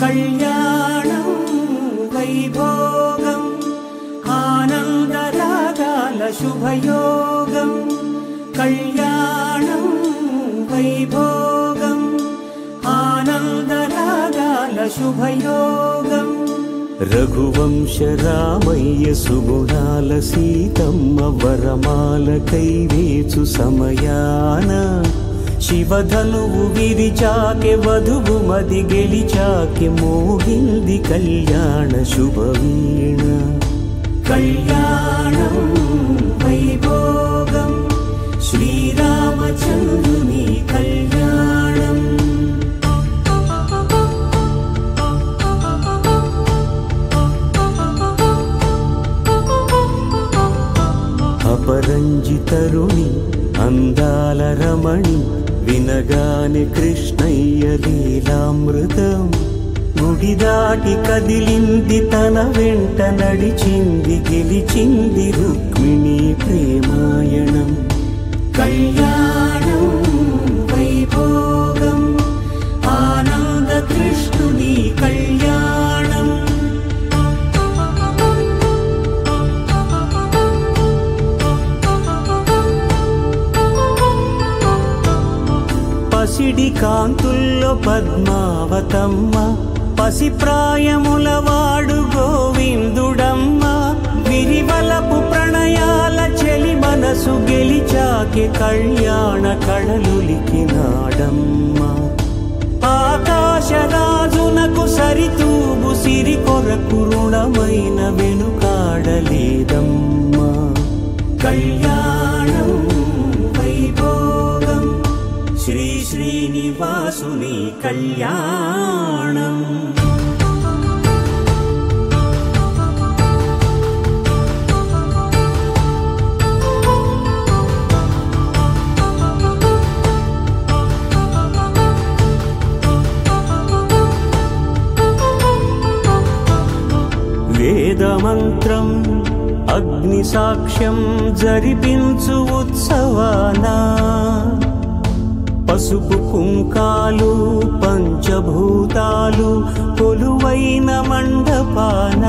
कल्याणं वैभोगम् हानादरादालशुभयोगं कळ्याणं वैभोगम् आनन्दरागालशुभयोगम् रघुवंश आनादरादालशुभयोगं रघुवंशरामय्य सुगुणालसीतं वरमालकैमेसु समयान। శివధనువు విరిచాకె వధువు మది గెలిచాకె మోగింది కళ్యాణ శుభవీణ. కళ్యాణ అపరంజి తరుణి అందాల రమణి వినగానే కృష్ణయ్య లీలామృతం గుడి దాటి కదిలింది తన వెంట నడిచింది గెలిచింది రుక్మిణి పసిడి కాంతుల్లో పద్మావతమ్మ పసిప్రాయముల వాడు గోవిందుడమ్మ. విరివలపు ప్రణయాల చెలి మనసు గెలిచాకి కళ్యాణ కళలులికినాడమ్మ ఆకాశరాజునకు సరితూబు సిరి కొరకు రుణమైన శ్రీ శ్రీనివాసుని కళ్యాణం. వేదమంత్రం అగ్ని సాక్ష్యం జరిపించు ఉత్సవానా. పసుపు కుంకాలు పంచభూతాలు కొలువైన మండపాన.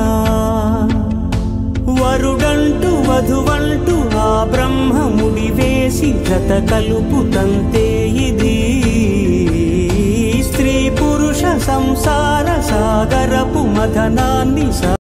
వరుడంటూ వధువంటూ ఆ బ్రహ్మముడి వేసి జత కలుపుతంతే ఇది. స్త్రీ పురుష సంసార సాగరపు మథనాన్ని